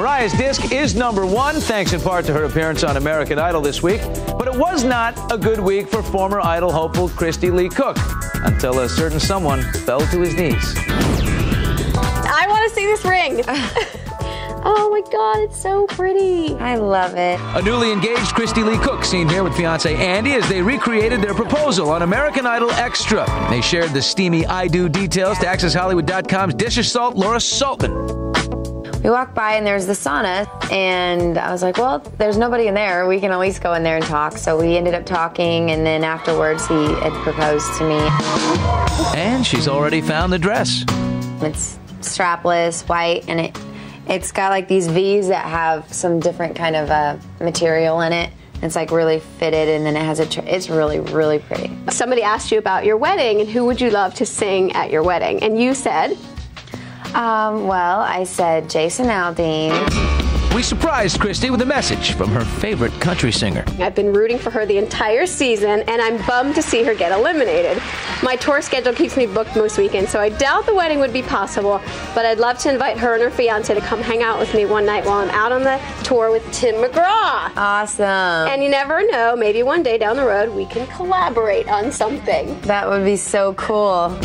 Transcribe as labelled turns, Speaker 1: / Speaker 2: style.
Speaker 1: Mariah's disc is number one, thanks in part to her appearance on American Idol this week. But it was not a good week for former Idol hopeful Kristy Lee Cook until a certain someone fell to his knees.
Speaker 2: I want to see this ring. oh my God, it's so pretty.
Speaker 3: I love it.
Speaker 1: A newly engaged Kristy Lee Cook seen here with fiance Andy as they recreated their proposal on American Idol Extra. They shared the steamy I do details to AccessHollywood.com's Dish of Salt, Laura Saltman.
Speaker 3: We walked by and there's the sauna, and I was like, well, there's nobody in there. We can at least go in there and talk. So we ended up talking, and then afterwards, he had proposed to me.
Speaker 1: And she's already found the dress.
Speaker 3: It's strapless, white, and it it's got like these V's that have some different kind of uh, material in it. It's like really fitted, and then it has a. Tr- it's really, really pretty.
Speaker 2: Somebody asked you about your wedding and who would you love to sing at your wedding, and you said.
Speaker 3: Um, well, I said Jason Aldean.
Speaker 1: We surprised Kristy with a message from her favorite country singer.
Speaker 2: I've been rooting for her the entire season, and I'm bummed to see her get eliminated. My tour schedule keeps me booked most weekends, so I doubt the wedding would be possible, but I'd love to invite her and her fiance to come hang out with me one night while I'm out on the tour with Tim McGraw.
Speaker 3: Awesome.
Speaker 2: And you never know, maybe one day down the road we can collaborate on something.
Speaker 3: that would be so cool.